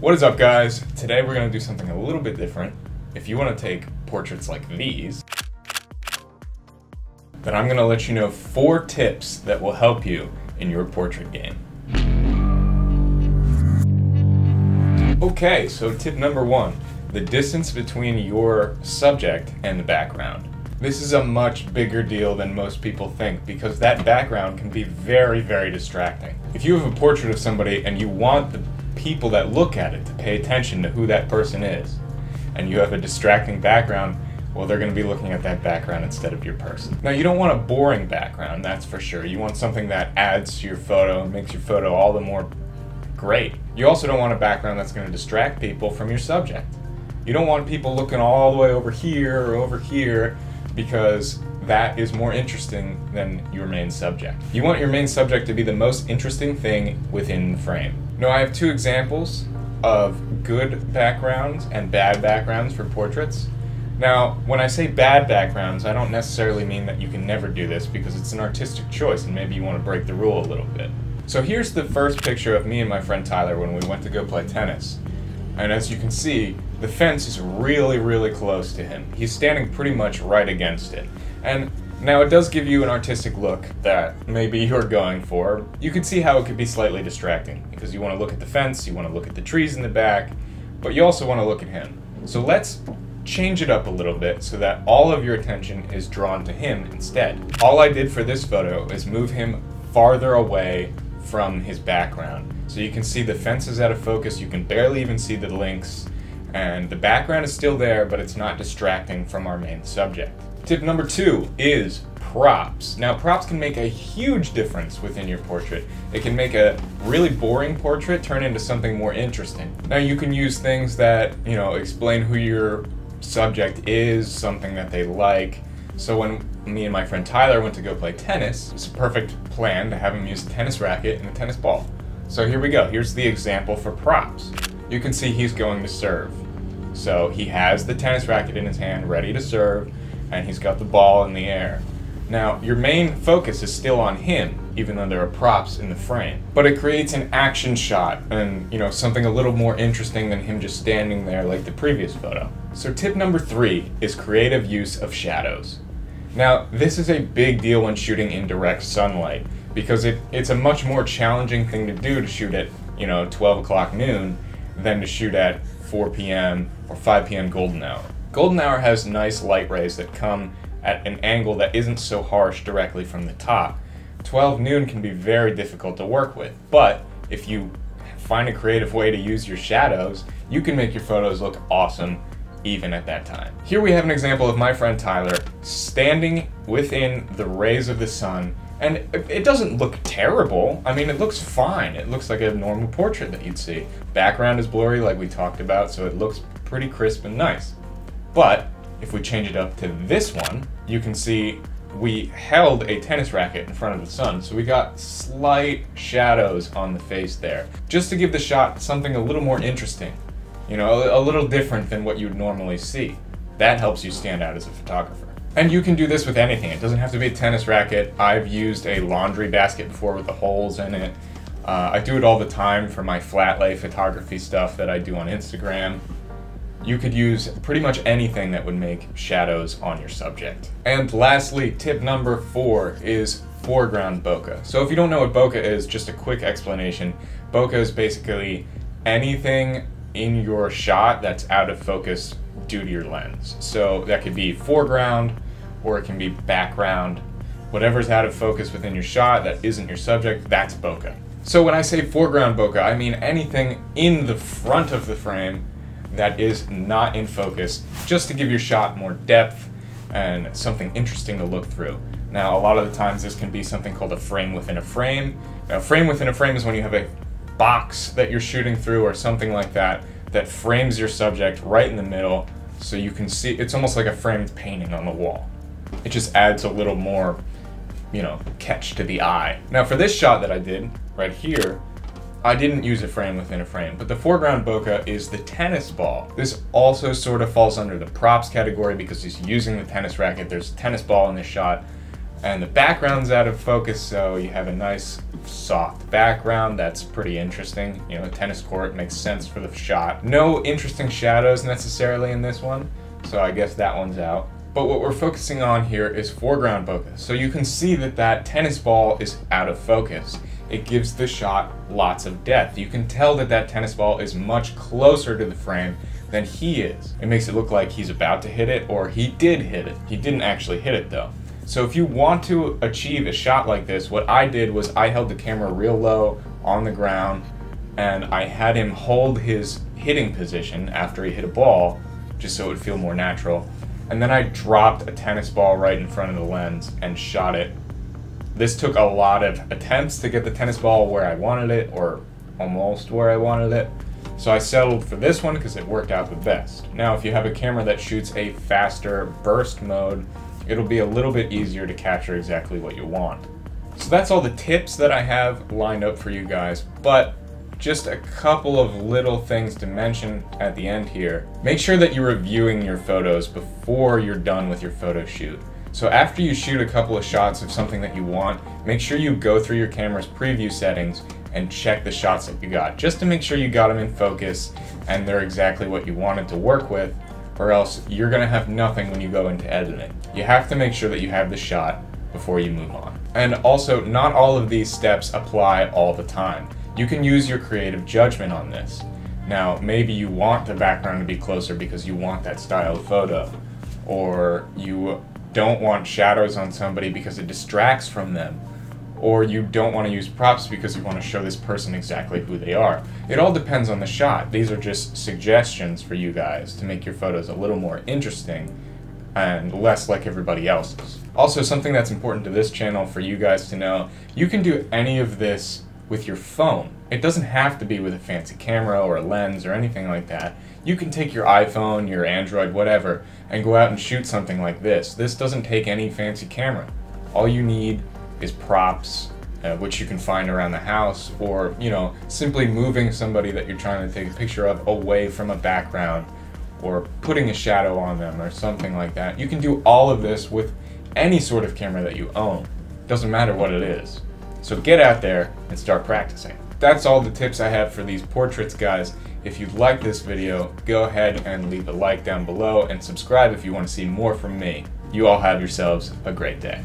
What is up guys? Today we're going to do something a little bit different. If you want to take portraits like these, then I'm going to let you know four tips that will help you in your portrait game. Okay, so tip number one, the distance between your subject and the background. This is a much bigger deal than most people think because that background can be very, very distracting. If you have a portrait of somebody and you want the people that look at it to pay attention to who that person is, and you have a distracting background, well, they're going to be looking at that background instead of your person. Now, you don't want a boring background, that's for sure. You want something that adds to your photo and makes your photo all the more great. You also don't want a background that's going to distract people from your subject. You don't want people looking all the way over here or over here because that is more interesting than your main subject. You want your main subject to be the most interesting thing within the frame. Now, I have two examples of good backgrounds and bad backgrounds for portraits. Now, when I say bad backgrounds, I don't necessarily mean that you can never do this because it's an artistic choice and maybe you want to break the rule a little bit. So here's the first picture of me and my friend Tyler when we went to go play tennis. And as you can see, the fence is really, really close to him. He's standing pretty much right against it. And now it does give you an artistic look that maybe you're going for. You can see how it could be slightly distracting because you want to look at the fence, you want to look at the trees in the back, but you also want to look at him. So let's change it up a little bit so that all of your attention is drawn to him instead. All I did for this photo is move him farther away from his background. So you can see the fence is out of focus, you can barely even see the links, and the background is still there, but it's not distracting from our main subject. Tip number two is props. Now, props can make a huge difference within your portrait. It can make a really boring portrait turn into something more interesting. Now, you can use things that, you know, explain who your subject is, something that they like. So when me and my friend Tyler went to go play tennis, it's a perfect plan to have him use a tennis racket and a tennis ball. So here we go. Here's the example for props. You can see he's going to serve. So he has the tennis racket in his hand, ready to serve, and he's got the ball in the air. Now, your main focus is still on him, even though there are props in the frame. But it creates an action shot and, you know, something a little more interesting than him just standing there like the previous photo. So tip number three is creative use of shadows. Now, this is a big deal when shooting in direct sunlight because it, it's a much more challenging thing to do to shoot at, you know, 12 o'clock noon than to shoot at 4 p.m. or 5 p.m. golden hour. Golden hour has nice light rays that come at an angle that isn't so harsh directly from the top. 12 noon can be very difficult to work with, but if you find a creative way to use your shadows, you can make your photos look awesome even at that time. Here we have an example of my friend Tyler standing within the rays of the sun and it doesn't look terrible. I mean, it looks fine. It looks like a normal portrait that you'd see. Background is blurry, like we talked about, so it looks pretty crisp and nice. But if we change it up to this one, you can see we held a tennis racket in front of the sun, so we got slight shadows on the face there, just to give the shot something a little more interesting. You know, a, little different than what you'd normally see. That helps you stand out as a photographer. And you can do this with anything. It doesn't have to be a tennis racket. I've used a laundry basket before with the holes in it. Uh, I do it all the time for my flat lay photography stuff that I do on Instagram. You could use pretty much anything that would make shadows on your subject. And lastly, tip number four is foreground bokeh. So if you don't know what bokeh is, just a quick explanation. Bokeh is basically anything in your shot that's out of focus due to your lens. So that could be foreground or it can be background. Whatever's out of focus within your shot that isn't your subject, that's bokeh. So when I say foreground bokeh, I mean anything in the front of the frame that is not in focus, just to give your shot more depth and something interesting to look through. Now, a lot of the times this can be something called a frame within a frame. A frame within a frame is when you have a box that you're shooting through or something like that that frames your subject right in the middle so you can see it's almost like a framed painting on the wall. It just adds a little more, you know, catch to the eye. Now for this shot that I did right here, I didn't use a frame within a frame, but the foreground bokeh is the tennis ball. This also sort of falls under the props category because he's using the tennis racket. There's a tennis ball in this shot, and the background's out of focus, so you have a nice soft background that's pretty interesting. You know, a tennis court makes sense for the shot. No interesting shadows necessarily in this one, so I guess that one's out. But what we're focusing on here is foreground focus. So you can see that that tennis ball is out of focus. It gives the shot lots of depth. You can tell that that tennis ball is much closer to the frame than he is. It makes it look like he's about to hit it or he did hit it. He didn't actually hit it though. So if you want to achieve a shot like this, what I did was I held the camera real low on the ground and I had him hold his hitting position after he hit a ball just so it would feel more natural. And then I dropped a tennis ball right in front of the lens and shot it. This took a lot of attempts to get the tennis ball where I wanted it or almost where I wanted it. So I settled for this one because it worked out the best. Now if you have a camera that shoots a faster burst mode, it'll be a little bit easier to capture exactly what you want. So that's all the tips that I have lined up for you guys, but just a couple of little things to mention at the end here. Make sure that you're reviewing your photos before you're done with your photo shoot. So after you shoot a couple of shots of something that you want, make sure you go through your camera's preview settings and check the shots that you got, just to make sure you got them in focus and they're exactly what you wanted to work with, or else you're gonna have nothing when you go into editing. You have to make sure that you have the shot before you move on. And also, not all of these steps apply all the time. You can use your creative judgment on this. Now, maybe you want the background to be closer because you want that styled photo, or you don't want shadows on somebody because it distracts from them, or you don't want to use props because you want to show this person exactly who they are. It all depends on the shot. These are just suggestions for you guys to make your photos a little more interesting and less like everybody else's. Also, something that's important to this channel for you guys to know, you can do any of this with your phone. It doesn't have to be with a fancy camera or a lens or anything like that. You can take your iPhone, your Android, whatever, and go out and shoot something like this. This doesn't take any fancy camera. All you need is props, uh, which you can find around the house, or you know, simply moving somebody that you're trying to take a picture of away from a background, or putting a shadow on them, or something like that. You can do all of this with any sort of camera that you own. Doesn't matter what it is. So get out there and start practicing. That's all the tips I have for these portraits, guys. If you like this video, go ahead and leave a like down below and subscribe if you want to see more from me. You all have yourselves a great day.